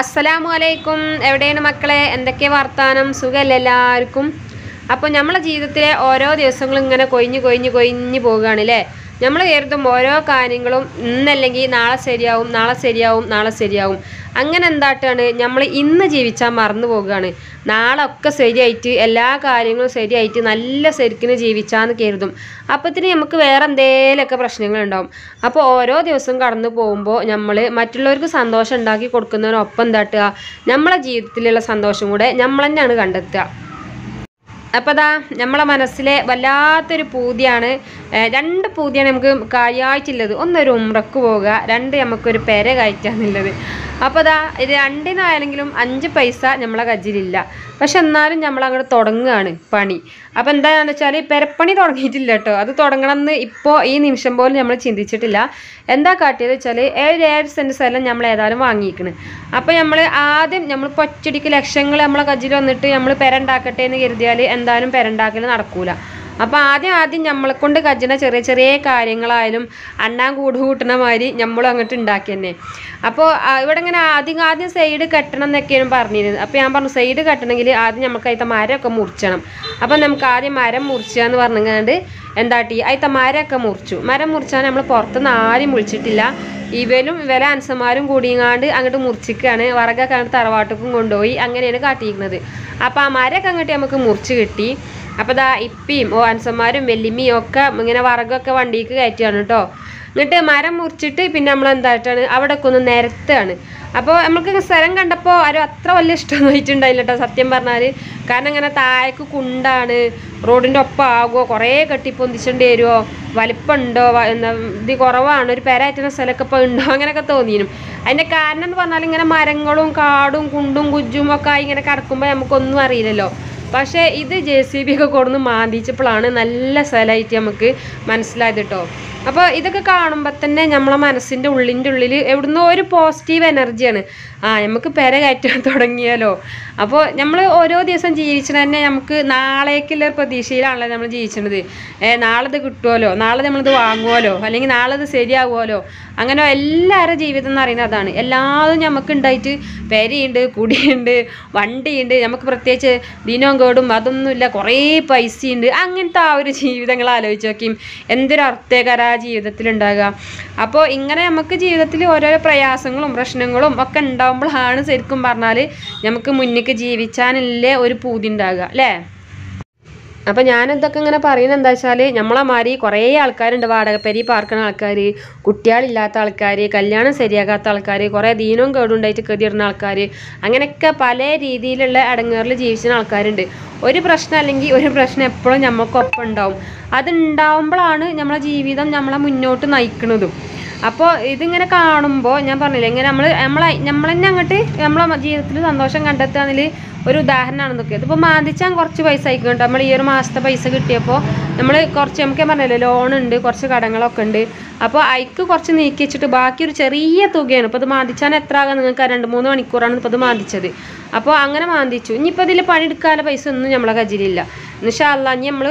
അസ്സലാമു അലൈക്കും എവിടെയാണ് മക്കളെ? എന്തൊക്കെ വർത്താനം? സുഖമല്ല എല്ലാവർക്കും? അപ്പോൾ നമ്മളെ ജീവിതത്തിലെ ഓരോ ദിവസങ്ങളും ഇങ്ങനെ കൊയിഞ്ഞ് കൊയിഞ്ഞ് കൊയിഞ്ഞ് പോവുകയാണ് അല്ലേ? നമ്മൾ കരുതും ഓരോ കാര്യങ്ങളും ഇന്നല്ലെങ്കിൽ നാളെ ശരിയാവും നാളെ ശരിയാവും നാളെ ശരിയാവും. അങ്ങനെ എന്താട്ടാണ്? നമ്മൾ ഇന്ന് ജീവിച്ചാൽ മറന്നു പോവുകയാണ് നാളെ ഒക്കെ ശരിയായിട്ട് എല്ലാ കാര്യങ്ങളും ശരിയായിട്ട് നല്ല ശരിക്കിന് ജീവിച്ചാന്ന് കരുതും. അപ്പത്തിന് നമുക്ക് വേറെ എന്തേലൊക്കെ പ്രശ്നങ്ങളുണ്ടാവും. അപ്പോൾ ഓരോ ദിവസവും കടന്നു പോകുമ്പോൾ നമ്മൾ മറ്റുള്ളവർക്ക് സന്തോഷം ഉണ്ടാക്കി കൊടുക്കുന്നതിനൊപ്പം എന്താട്ടുക? നമ്മളെ ജീവിതത്തിലുള്ള സന്തോഷം കൂടെ നമ്മൾ തന്നെയാണ് കണ്ടെത്തുക. അപ്പോൾ അതാ നമ്മളെ മനസ്സിലെ വല്ലാത്തൊരു പൂതിയാണ്. രണ്ട് പൂതിയാണ് നമുക്ക് കഴിയാഴ്ചയുള്ളത് ഒന്നൊരു ഉമ്രക്ക് പോവുക രണ്ട് നമുക്കൊരു പെര കയറ്റാന്നുള്ളത്. അപ്പോൾ അതാ രണ്ടിനായാലെങ്കിലും അഞ്ച് പൈസ നമ്മളെ കജ്ജിലില്ല. പക്ഷെ എന്നാലും നമ്മൾ അങ്ങോട്ട് തുടങ്ങുകയാണ് പണി. അപ്പോൾ എന്താണെന്ന് വെച്ചാൽ പെരപ്പണി തുടങ്ങിയിട്ടില്ല കേട്ടോ അത് തുടങ്ങണമെന്ന് ഇപ്പോൾ ഈ നിമിഷം പോലും നമ്മൾ ചിന്തിച്ചിട്ടില്ല. എന്താ കാട്ടിയത് വെച്ചാൽ ഏഴ് ഏഴ് സെന്റ് സ്ഥലം നമ്മൾ ഏതായാലും വാങ്ങിയിരിക്കണം അപ്പോൾ നമ്മൾ ആദ്യം നമ്മൾ ഒറ്റടിക്ക് ലക്ഷങ്ങൾ നമ്മളെ കജ്ജിൽ വന്നിട്ട് നമ്മൾ പെരണ്ടാക്കട്ടെ എന്ന് കരുതിയാൽ എന്തായാലും പെരണ്ടാക്കൽ നടക്കൂല. അപ്പോൾ ആദ്യം ആദ്യം നമ്മളെ കൊണ്ട് കജ്ജണ ചെറിയ ചെറിയ കാര്യങ്ങളായാലും അണ്ണാൻ കൂട് കൂട്ടണ മാതിരി നമ്മളും അങ്ങോട്ട് ഉണ്ടാക്കി തന്നെ. അപ്പോൾ ഇവിടെ ഇങ്ങനെ ആദ്യം ആദ്യം സൈഡ് കെട്ടണം എന്നൊക്കെയാണ് പറഞ്ഞിരുന്നത്. അപ്പോൾ ഞാൻ പറഞ്ഞു സൈഡ് കെട്ടണമെങ്കിൽ ആദ്യം നമുക്ക് അതിന്റെ മരമൊക്കെ മുറിച്ചണം. അപ്പോൾ നമുക്ക് ആദ്യം മരം മുറിച്ചുക എന്ന് എന്താട്ടി? അതിന്റെ മരമൊക്കെ മുറിച്ചു. മരം മുറിച്ചാൽ നമ്മൾ പുറത്തുനിന്ന് ആരും വിളിച്ചിട്ടില്ല. ഇവരും ഇവരെ അൻസന്മാരും കൂടിയങ്ങാണ്ട് അങ്ങോട്ട് മുറിച്ചിക്കാണ്. വറകൊക്കെ അങ്ങോട്ട് തറവാട്ടുക്കും കൊണ്ടുപോയി അങ്ങനെയാണ് കാട്ടിയിരിക്കുന്നത്. അപ്പോൾ ആ മരമൊക്കെ അങ്ങോട്ട് നമുക്ക് മുറിച്ച് കിട്ടി. അപ്പോൾ ദാ ഇപ്പിയും ഓ അൻസന്മാരും വെല്ലിമ്മിയും ഒക്കെ ഇങ്ങനെ വറകൊക്കെ വണ്ടിക്ക് കയറ്റുകയാണ് കേട്ടോ. എന്നിട്ട് മരം മുറിച്ചിട്ട് പിന്നെ നമ്മൾ എന്തായിട്ടാണ് അവിടെ ഒക്കെ ഒന്ന് നിരത്താണ് അപ്പോൾ നമുക്ക് സ്ഥലം കണ്ടപ്പോൾ ആരും അത്ര വലിയ ഇഷ്ടമൊന്നും ആയിട്ടുണ്ടായില്ല കേട്ടോ സത്യം പറഞ്ഞാൽ കാരണം ഇങ്ങനെ താഴേക്ക് കുണ്ടാണ് റോഡിന്റെ ഒപ്പം ആകുമോ കുറേ കെട്ടിപ്പൊന്തിച്ചേണ്ടി വരുമോ വലിപ്പമുണ്ടോ എന്താ ഇത് കുറവാണ് ഒരു പെരാറ്റുന്ന സ്ഥലമൊക്കെ ഇപ്പോൾ ഉണ്ടോ അങ്ങനെയൊക്കെ തോന്നിയിരുന്നു അതിന്റെ കാരണം എന്ന് പറഞ്ഞാൽ ഇങ്ങനെ മരങ്ങളും കാടും കുണ്ടും കുജ്ജും ഒക്കെ ആയി ഇങ്ങനെ കിടക്കുമ്പോൾ നമുക്കൊന്നും അറിയില്ലല്ലോ. പക്ഷേ ഇത് ജെ സി ബി ഒക്കെ കൊടുന്ന് മാന്തിച്ചപ്പോഴാണ് നല്ല സ്ഥലമായിട്ട് നമുക്ക് മനസ്സിലായത് കേട്ടോ അപ്പോൾ ഇതൊക്കെ കാണുമ്പോൾ തന്നെ നമ്മളെ മനസ്സിന്റെ ഉള്ളിന്റെ ഉള്ളിൽ എവിടുന്നോ ഒരു പോസിറ്റീവ് എനർജിയാണ് ആ നമുക്ക് പെര കയറ്റാൻ തുടങ്ങിയാലോ? അപ്പോൾ നമ്മൾ ഓരോ ദിവസം ജീവിച്ചത് തന്നെ നമുക്ക് നാളേക്കുള്ള പ്രതീക്ഷയിലാണല്ലോ നമ്മൾ ജീവിച്ചത്. ഏ നാളെ ഇത് കിട്ടുമല്ലോ നാളെ നമ്മളിത് വാങ്ങുമല്ലോ അല്ലെങ്കിൽ നാളെ ഇത് ശരിയാകുമല്ലോ അങ്ങനെ എല്ലാവരുടെ ജീവിതം എന്ന് പറയുന്നത് അതാണ്. എല്ലാതും നമുക്ക് ഉണ്ടായിട്ട് പെരയുണ്ട് കുടിയുണ്ട് വണ്ടിയുണ്ട്. നമുക്ക് പ്രത്യേകിച്ച് ദിനവും കേടും അതൊന്നുമില്ല. കുറേ പൈസയുണ്ട്. അങ്ങനത്തെ ആ ഒരു ജീവിതങ്ങൾ ആലോചിച്ച് നോക്കിയും എന്തൊരു അർത്ഥകര ജീവിതത്തിൽ ഉണ്ടാകുക അപ്പോൾ ഇങ്ങനെ നമുക്ക് ജീവിതത്തിൽ ഓരോരോ പ്രയാസങ്ങളും പ്രശ്നങ്ങളും ഒക്കെ ഉണ്ടാകുമ്പോഴാണ് ശരിക്കും പറഞ്ഞാൽ നമുക്ക് മുന്നേക്ക് ജീവിച്ചാനല്ലേ ഒരു പൂതി ഉണ്ടാകുക അല്ലേ? അപ്പം ഞാനിതൊക്കെ ഇങ്ങനെ പറയുന്നത് എന്താ വെച്ചാൽ നമ്മളെ മാതിരി കുറേ ആൾക്കാരുണ്ട് വാടകപ്പരി പാർക്കുന്ന ആൾക്കാർ കുട്ടികളില്ലാത്ത ആൾക്കാർ കല്യാണം ശരിയാകാത്ത ആൾക്കാർ കുറേ ദീനവും കേടുണ്ടായിട്ട് കെതിയിടുന്ന ആൾക്കാർ അങ്ങനെയൊക്കെ പല രീതിയിലുള്ള അടങ്ങേറിൽ ജീവിച്ചിരുന്ന ആൾക്കാരുണ്ട്. ഒരു പ്രശ്നം അല്ലെങ്കിൽ ഒരു പ്രശ്നം എപ്പോഴും നമുക്കൊപ്പം ഉണ്ടാവും. അതുണ്ടാവുമ്പോഴാണ് നമ്മളെ ജീവിതം നമ്മളെ മുന്നോട്ട് നയിക്കുന്നതും അപ്പോൾ ഇതിങ്ങനെ കാണുമ്പോൾ ഞാൻ പറഞ്ഞില്ലേ ഇങ്ങനെ നമ്മൾ നമ്മളെ നമ്മൾ തന്നെ അങ്ങോട്ട് നമ്മളെ ജീവിതത്തിൽ സന്തോഷം കണ്ടെത്തുകയാണെങ്കിൽ ഒരു ഉദാഹരണമാണ് ഇതൊക്കെ. ഇതിപ്പോൾ മാന്തിച്ചാൻ കുറച്ച് പൈസ ആയിക്കോട്ടെ നമ്മൾ ഈ ഒരു മാസത്തെ പൈസ കിട്ടിയപ്പോൾ നമ്മൾ കുറച്ച് നമുക്ക് പറഞ്ഞില്ലേ ലോൺ ഉണ്ട് കുറച്ച് കടങ്ങളൊക്കെ ഉണ്ട്. അപ്പോൾ അയക്ക് കുറച്ച് നീക്കി വെച്ചിട്ട് ബാക്കി ഒരു ചെറിയ തുകയാണ്. ഇപ്പോൾ ഇത് മാന്തിച്ചാൻ എത്ര ആകാൻ നിങ്ങൾക്ക് രണ്ട് മൂന്ന് മണിക്കൂറാണ് ഇപ്പോൾ ഇത് മാന്തിച്ചത്. അപ്പോൾ അങ്ങനെ മാന്തിച്ചു. ഇനിയിപ്പോൾ ഇതിൽ പണിയെടുക്കാനുള്ള പൈസ ഒന്നും നമ്മളെ കയ്യിലില്ല. അല്ലാഹ് ഇനി നമ്മൾ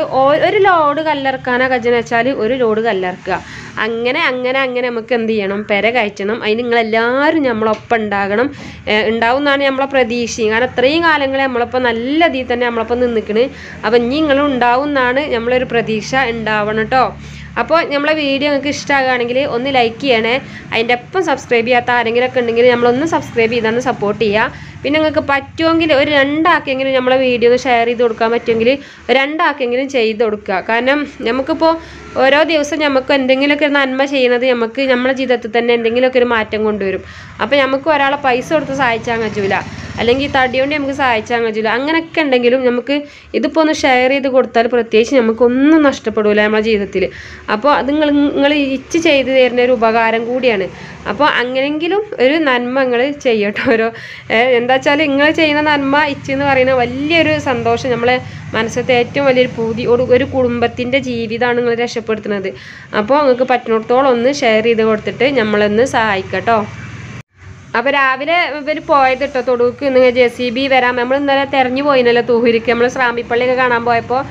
ഒരു ലോഡ് കല്ലിറക്കാനാ കജ്ജെന്ന് വെച്ചാൽ ഒരു ലോഡ് കല്ലിറക്കുക അങ്ങനെ അങ്ങനെ അങ്ങനെ നമുക്ക് എന്ത് ചെയ്യണം? പെര കയറ്റണം. അതിന് നിങ്ങളെല്ലാവരും നമ്മളൊപ്പം ഉണ്ടാകണം. ഉണ്ടാവും എന്നാണ് നമ്മളെ പ്രതീക്ഷയും. കാരണം അത്രയും കാലങ്ങളെ നമ്മളിപ്പോൾ നല്ല രീതിയിൽ തന്നെ നമ്മളിപ്പോൾ നിന്നിക്കണ്. അപ്പം ഇനി നിങ്ങളും ഉണ്ടാവും എന്നാണ് നമ്മളൊരു പ്രതീക്ഷ ഉണ്ടാവണം കേട്ടോ. അപ്പോൾ നമ്മളെ വീഡിയോ നിങ്ങൾക്ക് ഇഷ്ടമാകുകയാണെങ്കിൽ ഒന്ന് ലൈക്ക് ചെയ്യണേ. അതിന്റെ ഒപ്പം സബ്സ്ക്രൈബ് ചെയ്യാത്ത ആരെങ്കിലുമൊക്കെ ഉണ്ടെങ്കിൽ നമ്മളൊന്ന് സബ്സ്ക്രൈബ് ചെയ്താണ് സപ്പോർട്ട് ചെയ്യുക പിന്നെ നിങ്ങൾക്ക് പറ്റുമെങ്കിൽ ഒരു രണ്ടാക്കെങ്കിലും നമ്മളെ വീഡിയോ ഷെയർ ചെയ്ത് കൊടുക്കാൻ പറ്റുമെങ്കിൽ രണ്ടാക്കെങ്കിലും ചെയ്ത് കൊടുക്കുക. കാരണം നമുക്കിപ്പോൾ ഓരോ ദിവസം നമുക്ക് എന്തെങ്കിലുമൊക്കെ നന്മ ചെയ്യുന്നത് നമുക്ക് നമ്മുടെ ജീവിതത്തിൽ തന്നെ എന്തെങ്കിലുമൊക്കെ ഒരു മാറ്റം കൊണ്ടുവരും. അപ്പോൾ നമുക്ക് ഒരാളെ പൈസ കൊടുത്ത് സഹായിച്ചാൽ പറ്റൂല. അല്ലെങ്കിൽ തടി കൊണ്ട് നമുക്ക് സഹായിച്ചാൽ പറ്റില്ല അങ്ങനെയൊക്കെ ഉണ്ടെങ്കിലും നമുക്ക് ഇതിപ്പോൾ ഒന്ന് ഷെയർ ചെയ്ത് കൊടുത്താൽ പ്രത്യേകിച്ച് നമുക്കൊന്നും നഷ്ടപ്പെടില്ല നമ്മുടെ ജീവിതത്തിൽ. അപ്പോൾ അത് നിങ്ങൾ നിങ്ങൾ ഇച്ച് ചെയ്ത് തരുന്ന ഒരു ഉപകാരം കൂടിയാണ്. അപ്പോൾ അങ്ങനെങ്കിലും ഒരു നന്മ നിങ്ങൾ ചെയ്യട്ടോ. ഓരോ എന്താ വെച്ചാൽ നിങ്ങൾ ചെയ്യുന്ന നന്മ ഇച്ച് എന്ന് പറയുന്ന വലിയൊരു സന്തോഷം നമ്മളെ മനസ്സിലത്തെ ഏറ്റവും വലിയൊരു പൂതി ഒരു കുടുംബത്തിന്റെ ജീവിതമാണ് നിങ്ങൾ രക്ഷപ്പെടുത്തുന്നത്. അപ്പോൾ നിങ്ങൾക്ക് പറ്റുന്നിടത്തോളം ഒന്ന് ഷെയർ ചെയ്ത് കൊടുത്തിട്ട് നമ്മളൊന്ന് സഹായിക്കട്ടോ അപ്പോൾ രാവിലെ ഇവർ പോയത് കേട്ടോ തൊടുക്ക് ഇന്ന് ജെ സി ബി വരാം നമ്മൾ ഇന്നലെ തെരഞ്ഞു പോയിനല്ലോ തൂഹുരിക്ക്. നമ്മൾ ശ്രാമിപ്പള്ളിയൊക്കെ കാണാൻ പോയപ്പോൾ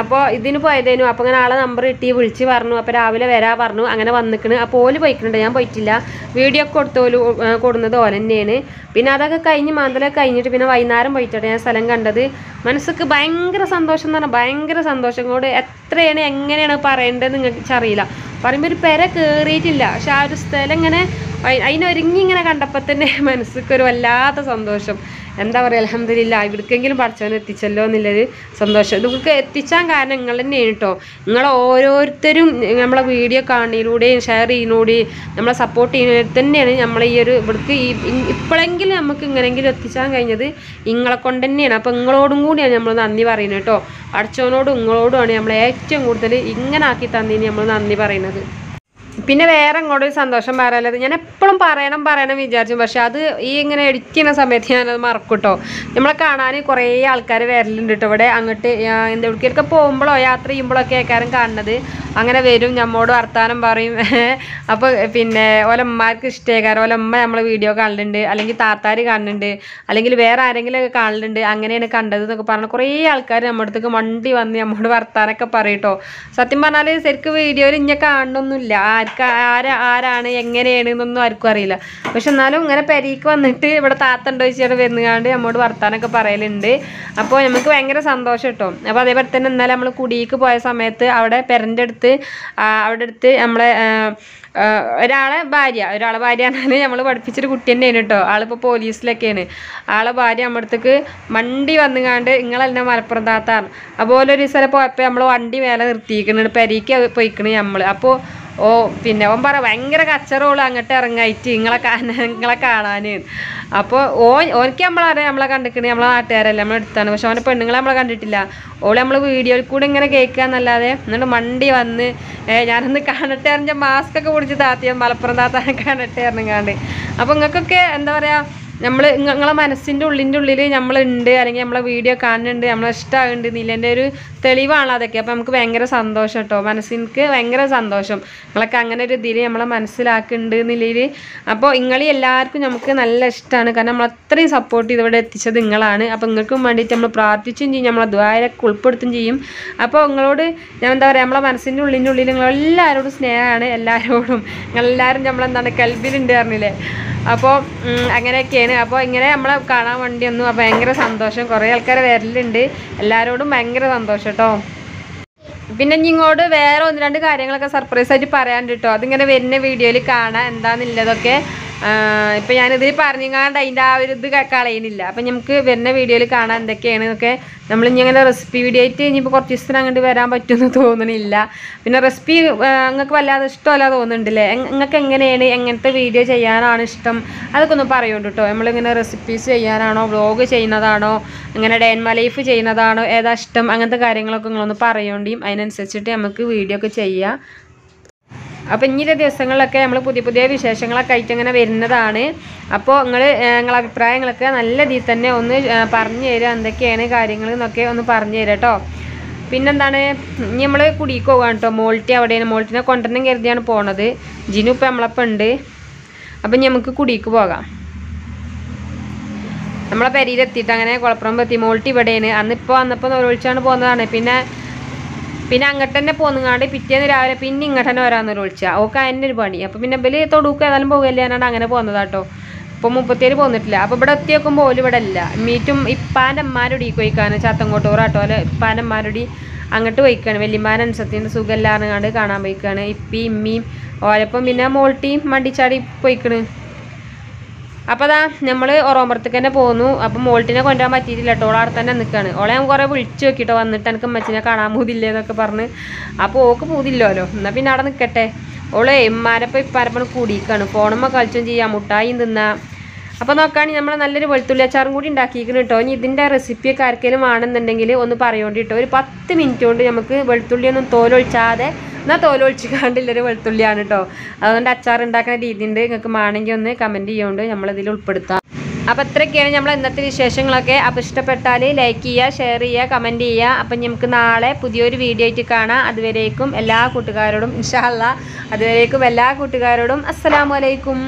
അപ്പോൾ ഇതിന് പോയതേനു. അപ്പോൾ അങ്ങനെ ആളെ നമ്പർ കിട്ടി വിളിച്ച് പറഞ്ഞു. അപ്പോൾ രാവിലെ വരാ പറഞ്ഞു. അങ്ങനെ വന്നിക്കണ്. അപ്പോൾ ഓൽ പോയിക്കുന്നുണ്ട് ഞാൻ പോയിട്ടില്ല. വീഡിയോ ഒക്കെ കൊടുത്തോൽ കൊടുന്നത് ഓല തന്നെയാണ്. പിന്നെ അതൊക്കെ കഴിഞ്ഞ് മാന്തലൊക്കെ കഴിഞ്ഞിട്ട് പിന്നെ വൈകുന്നേരം പോയിട്ടാണ് ഞാൻ സ്ഥലം കണ്ടത്. മനസ്സൊക്കെ ഭയങ്കര സന്തോഷം എന്ന് പറഞ്ഞാൽ ഭയങ്കര സന്തോഷം. കൊണ്ട് എത്രയാണ് എങ്ങനെയാണ് പറയേണ്ടത് നിങ്ങൾക്ക് അറിയില്ല. പറയുമ്പോൾ ഒരു പെര കയറിയിട്ടില്ല പക്ഷെ ആ ഒരു സ്ഥലം ഇങ്ങനെ അയി- അതിനൊരുങ്ങി ഇങ്ങനെ കണ്ടപ്പോൾ തന്നെ മനസ്സിക്കൊരു വല്ലാത്ത സന്തോഷം. എന്താ പറയുക അലഹമ്മദില്ല ഇവിടേക്കെങ്കിലും പഠിച്ചവൻ എത്തിച്ചല്ലോ എന്നുള്ളൊരു സന്തോഷം. ഇതൊക്കെ എത്തിച്ചാൻ കാരണം നിങ്ങൾ തന്നെയാണ് കേട്ടോ നിങ്ങൾ ഓരോരുത്തരും നമ്മളെ വീഡിയോ കാണുന്നതിലൂടെയും ഷെയർ ചെയ്യുന്നതിലൂടെയും നമ്മളെ സപ്പോർട്ട് ചെയ്യുന്നതിൽ തന്നെയാണ് നമ്മൾ ഈ ഒരു ഇവിടേക്ക് ഈ ഇപ്പോഴെങ്കിലും നമുക്ക് ഇങ്ങനെങ്കിലും എത്തിച്ചാൻ കഴിഞ്ഞത് നിങ്ങളെ കൊണ്ട് തന്നെയാണ്. അപ്പോൾ നിങ്ങളോടും കൂടിയാണ് നമ്മൾ നന്ദി പറയുന്നത് കേട്ടോ പഠിച്ചവനോടും നിങ്ങളോടുമാണ് നമ്മൾ ഏറ്റവും കൂടുതൽ ഇങ്ങനെ ആക്കി തന്നതിന് നമ്മൾ നന്ദി പറയുന്നത്. പിന്നെ വേറെ അങ്ങോട്ട് ഒരു സന്തോഷം പറയാനുള്ളത്. ഞാൻ എപ്പോഴും പറയണം പറയണം വിചാരിച്ചു. പക്ഷെ അത് ഈ ഇങ്ങനെ എഡിറ്റ് ചെയ്യുന്ന സമയത്ത് ഞാനത് മറക്കും കേട്ടോ നമ്മളെ കാണാൻ കുറേ ആൾക്കാർ വരലുണ്ട് കേട്ടോ ഇവിടെ. അങ്ങോട്ട് എന്താ എവിടേക്കൊക്കെ പോകുമ്പോഴോ യാത്ര ചെയ്യുമ്പോഴോ ഒക്കെ ആൾക്കാരും കാണുന്നത്. അങ്ങനെ വരും നമ്മോട് വർത്താനം പറയും. അപ്പോൾ പിന്നെ ഓലമ്മമാർക്ക് ഇഷ്ടേക്കാരം. ഓലമ്മ നമ്മളെ വീഡിയോ കാണലുണ്ട്. അല്ലെങ്കിൽ താത്താർ കാണുന്നുണ്ട്. അല്ലെങ്കിൽ വേറെ ആരെങ്കിലും ഒക്കെ കാണലുണ്ട്. അങ്ങനെയാണ് കണ്ടത് എന്നൊക്കെ പറഞ്ഞ് കുറേ ആൾക്കാർ നമ്മുടെ അടുത്തേക്ക് മണ്ടി വന്ന് നമ്മോട് വർത്താനൊക്കെ പറയും കേട്ടോ സത്യം പറഞ്ഞാൽ ശരിക്കും വീഡിയോയിൽ ഇങ്ങനെ കാണണമെന്നില്ല ആർക്ക് ആരാ ആരാണ് എങ്ങനെയാണ് എന്നൊന്നും ആർക്കും അറിയില്ല. പക്ഷെ എന്നാലും ഇങ്ങനെ പെരീക്ക് വന്നിട്ട് ഇവിടെ താത്ത ഉണ്ടോ ചോദിച്ചാൽ വരുന്നുകാണ്ട് നമ്മോട് വർത്താനൊക്കെ പറയലുണ്ട്. അപ്പോൾ നമുക്ക് ഭയങ്കര സന്തോഷം കേട്ടോ. അപ്പോൾ അതേപോലെ തന്നെ ഇന്നലെ നമ്മൾ കുടിയേക്ക് പോയ സമയത്ത് അവിടെ പെരന്റെ അടുത്ത് അവിടെ അടുത്ത് നമ്മളെ ഒരാളെ ഭാര്യ ഒരാളെ ഭാര്യ പറഞ്ഞാൽ നമ്മൾ പഠിപ്പിച്ചൊരു കുട്ടി തന്നെയാണ് കേട്ടോ. ആളിപ്പോൾ പോലീസിലൊക്കെയാണ്. ആളെ ഭാര്യ നമ്മുടെ അടുത്തേക്ക് വണ്ടി വന്നുകാണ്ട് നിങ്ങളെന്നെ മലപ്പുറം താത്താണ് അതുപോലെ ഒരു സ്ഥലം പോയപ്പോൾ നമ്മൾ വണ്ടി മേലെ നിർത്തിയിരിക്കുന്നുണ്ട് പെരീക്ക് പോയിക്കണ് നമ്മൾ അപ്പോൾ ഓ പിന്നെ ഓൻ പറ ഭയങ്കര കച്ചറോൾ അങ്ങോട്ട് ഇറങ്ങായിട്ട് നിങ്ങളെ നിങ്ങളെ കാണാൻ അപ്പോൾ ഓ ഓനക്ക് നമ്മളറിയാം നമ്മളെ കണ്ടിക്കണേ നമ്മളെ നാട്ടുകാരല്ലേ നമ്മളെ അടുത്താണ്. പക്ഷെ അവന്റെ പെണ്ണുങ്ങളെ നമ്മളെ കണ്ടിട്ടില്ല. ഓൾ നമ്മൾ വീഡിയോയിൽ കൂടെ ഇങ്ങനെ കേൾക്കുക എന്നല്ലാതെ എന്നിട്ട് മണ്ടി വന്ന് ഞാനൊന്ന് കാണട്ടെ അറിഞ്ഞ മാസ്ക് ഒക്കെ പിടിച്ച് താത്തിയ മലപ്പുറം താത്താനെ കാണട്ടെ അറിഞ്ഞാണ്ട് അപ്പോൾ നിങ്ങൾക്കൊക്കെ എന്താ പറയുക നമ്മൾ നിങ്ങളെ മനസ്സിന്റെ ഉള്ളിന്റെ ഉള്ളിൽ നമ്മളുണ്ട് അല്ലെങ്കിൽ നമ്മളെ വീഡിയോ കാണുന്നുണ്ട് നമ്മളെ ഇഷ്ടമാകുന്നുണ്ട് നിലന്റെ ഒരു തെളിവാണ് അതൊക്കെ. അപ്പോൾ നമുക്ക് ഭയങ്കര സന്തോഷം കേട്ടോ മനസ്സിനക്ക് ഭയങ്കര സന്തോഷം. നിങ്ങളൊക്കെ അങ്ങനെ ഒരു ഇതിൽ നമ്മളെ മനസ്സിലാക്കുന്നുണ്ട് നിലയിൽ അപ്പോൾ നിങ്ങളി എല്ലാവർക്കും നമുക്ക് നല്ല ഇഷ്ടമാണ് കാരണം നമ്മൾ അത്രയും സപ്പോർട്ട് ചെയ്ത് ഇവിടെ എത്തിച്ചത് നിങ്ങളാണ് അപ്പോൾ നിങ്ങൾക്കും വേണ്ടിയിട്ട് നമ്മൾ പ്രാർത്ഥിച്ചും ചെയ്യും നമ്മളെ ദ്വാരൊക്കെ ഉൾപ്പെടുത്തും ചെയ്യും. അപ്പോൾ നിങ്ങളോട് ഞാൻ എന്താ പറയുക നമ്മളെ മനസ്സിന്റെ ഉള്ളിന്റെ ഉള്ളിൽ നിങ്ങളെല്ലാവരോടും സ്നേഹമാണ് എല്ലാവരോടും നിങ്ങളെല്ലാവരും നമ്മളെന്താണ് കൽബിലുണ്ട് പറഞ്ഞില്ലേ? അപ്പോൾ അങ്ങനെയൊക്കെയാണ്. അപ്പോൾ ഇങ്ങനെ നമ്മളെ കാണാൻ വേണ്ടി ഒന്നും ഭയങ്കര സന്തോഷം. കുറേ ആൾക്കാർ വരലുണ്ട്. എല്ലാവരോടും ഭയങ്കര സന്തോഷം കേട്ടോ പിന്നെ ഇങ്ങോട്ട് വേറെ ഒന്ന് രണ്ട് കാര്യങ്ങളൊക്കെ സർപ്രൈസ് ആയിട്ട് പറയാണ്ട് കേട്ടോ അതിങ്ങനെ വരുന്ന വീഡിയോയിൽ കാണാം എന്താണെന്നുള്ളതൊക്കെ ഇപ്പം ഞാനിതിൽ പറഞ്ഞാണ്ട് അതിന്റെ ആ ഒരു ഇത് കളയണില്ല. അപ്പം നമുക്ക് വരുന്ന വീഡിയോയിൽ കാണാൻ എന്തൊക്കെയാണ് എന്നൊക്കെ നമ്മൾ ഇനി റെസിപ്പി വീഡിയോ ആയിട്ട് ഇനിയിപ്പോൾ കുറച്ച് ദിവസത്തിന് അങ്ങോട്ട് വരാൻ പറ്റുമെന്ന് തോന്നണില്ല. പിന്നെ റെസിപ്പി നിങ്ങൾക്ക് വല്ലാതെ ഇഷ്ടമല്ല തോന്നുന്നുണ്ടല്ലേ? നിങ്ങൾക്ക് എങ്ങനെയാണ് എങ്ങനത്തെ വീഡിയോ ചെയ്യാനാണ് ഇഷ്ടം? അതൊക്കെ ഒന്ന് പറയുള്ളൂ കേട്ടോ നമ്മളിങ്ങനെ റെസിപ്പീസ് ചെയ്യാനാണോ വ്ളോഗ് ചെയ്യുന്നതാണോ അങ്ങനെ ഡേ മ ലൈഫ് ചെയ്യുന്നതാണോ ഏതാ ഇഷ്ടം? അങ്ങനത്തെ കാര്യങ്ങളൊക്കെ നിങ്ങളൊന്ന് പറയുകൊണ്ടിയും അതിനനുസരിച്ചിട്ട് നമുക്ക് വീഡിയോ ഒക്കെ ചെയ്യാം. അപ്പോൾ ഇനിയുള്ള ദിവസങ്ങളിലൊക്കെ നമ്മൾ പുതിയ പുതിയ വിശേഷങ്ങളൊക്കെ ആയിട്ട് ഇങ്ങനെ വരുന്നതാണ്. അപ്പോൾ നിങ്ങൾ നിങ്ങളെ അഭിപ്രായങ്ങളൊക്കെ നല്ല രീതിയിൽ തന്നെ ഒന്ന് പറഞ്ഞു തരിക എന്തൊക്കെയാണ് കാര്യങ്ങൾ എന്നൊക്കെ ഒന്ന് പറഞ്ഞു തരാം കേട്ടോ പിന്നെന്താണ് ഇനി നമ്മൾ കുടിക്ക് പോകാൻ കേട്ടോ മോൾട്ടി അവിടെയാണ്. മോൾട്ടിനെ കൊണ്ടുവരണം കരുതിയാണ് പോണത്. ജിനു ഇപ്പം നമ്മളപ്പം ഉണ്ട്. അപ്പം ഇനി നമുക്ക് കുടിക്ക് പോകാം. നമ്മളെ പെരിയിലെത്തിയിട്ട് അങ്ങനെ കുളപ്പുറം എത്തി. മോൾട്ടി ഇവിടെയാണ്. അന്ന് ഇപ്പോൾ വന്നപ്പോൾ ഒരൊഴിച്ചാണ് പോകുന്നതാണ് പിന്നെ പിന്നെ അങ്ങോട്ട് തന്നെ പോന്നുങ്ങാണ്ട് പിറ്റേന്ന് രാവിലെ പിന്നെ ഇങ്ങോട്ട് തന്നെ വരാമെന്ന് വിളിച്ചാൽ ഓക്കെ അതിന്റെ ഒരു പണി. അപ്പോൾ പിന്നെ ഇവൽ തൊടുക്ക് ഏതായാലും പോകില്ല അങ്ങനെ പോകുന്നതാട്ടോ ഇപ്പോൾ മുപ്പത്തേര് പോന്നിട്ടില്ല. അപ്പോൾ ഇവിടെ എത്തി നോക്കുമ്പോൾ ഓൽ ഇവിടെ ഇല്ല. മീറ്റും ഇപ്പാന്റെ അമ്മാരുടെ കൊയ്ക്കാണ് ചാത്തങ്കോട്ടൂറാട്ടോ അല്ലെ ഇപ്പാന്റെ അങ്ങോട്ട് പോയിക്കാണ്. വല്യമ്മാനനുസരിച്ച് സുഖമില്ലാന്ന് കണ്ട് കാണാൻ പോയിക്കാണ്. ഇപ്പി ഇമ്മിയും ഓലപ്പം പിന്നെ മോൾട്ടിയും മണ്ടിച്ചാടി പോയിക്കണ്. അപ്പോൾ അതാ നമ്മൾ ഒറോമ്പറത്തേക്ക് തന്നെ പോന്നു. അപ്പം മോൾട്ടിനെ കൊണ്ടുപോകാൻ പറ്റിയിട്ടില്ല. കേട്ടോ ഓളെ അവിടെ തന്നെ നിൽക്കുകയാണ് ഓളെ ഞാൻ കുറേ വിളിച്ചു നോക്കിട്ടോ വന്നിട്ട് എനിക്ക് അമ്മച്ചിനെ കാണാൻ പോതില്ലേ എന്നൊക്കെ പറഞ്ഞ്. അപ്പോൾ ഓക്ക് പോതില്ലല്ലോ എന്നാൽ പിന്നെ അവിടെ നിൽക്കട്ടെ ഓളെ ഇമ്മാരപ്പം ഇപ്പാരപ്പം കൂടിയിക്കാണ് ഫോണുമ്മ കളിച്ചും ചെയ്യാം. മുട്ടായും തിന്നാം. അപ്പോൾ നോക്കുകയാണെങ്കിൽ നമ്മൾ നല്ലൊരു വെളുത്തുള്ളി അച്ചാറും കൂടി ഉണ്ടാക്കിയിരിക്കുന്നു കേട്ടോ ഇനി ഇതിന്റെ റെസിപ്പിയൊക്കെ ആർക്കെങ്കിലും ആണെന്നുണ്ടെങ്കിൽ ഒന്ന് പറയുകൊണ്ട് കേട്ടോ ഒരു പത്ത് മിനിറ്റ് കൊണ്ട് നമുക്ക് വെളുത്തുള്ളി ഒന്നും തോലൊഴിച്ചാതെ എന്നാൽ തോലൊഴിച്ച് കാണ്ടില്ലൊരു വെളുത്തുള്ളിയാണ് കേട്ടോ അതുകൊണ്ട് അച്ചാർ ഉണ്ടാക്കുന്ന രീതി ഉണ്ട് നിങ്ങൾക്ക് വേണമെങ്കിൽ ഒന്ന് കമന്റ് ചെയ്യുകൊണ്ട് നമ്മളിതിൽ ഉൾപ്പെടുത്താം. അപ്പോൾ ഇത്രയൊക്കെയാണ് നമ്മൾ ഇന്നത്തെ വിശേഷങ്ങളൊക്കെ. അപ്പോൾ ഇഷ്ടപ്പെട്ടാൽ ലൈക്ക് ചെയ്യുക ഷെയർ ചെയ്യുക കമന്റ് ചെയ്യുക അപ്പം നമുക്ക് നാളെ പുതിയൊരു വീഡിയോ ആയിട്ട് കാണാം. അതുവരേക്കും എല്ലാ കൂട്ടുകാരോടും ഇൻഷാല്ല അതുവരേക്കും എല്ലാ കൂട്ടുകാരോടും അസ്സലാമു അലൈക്കും.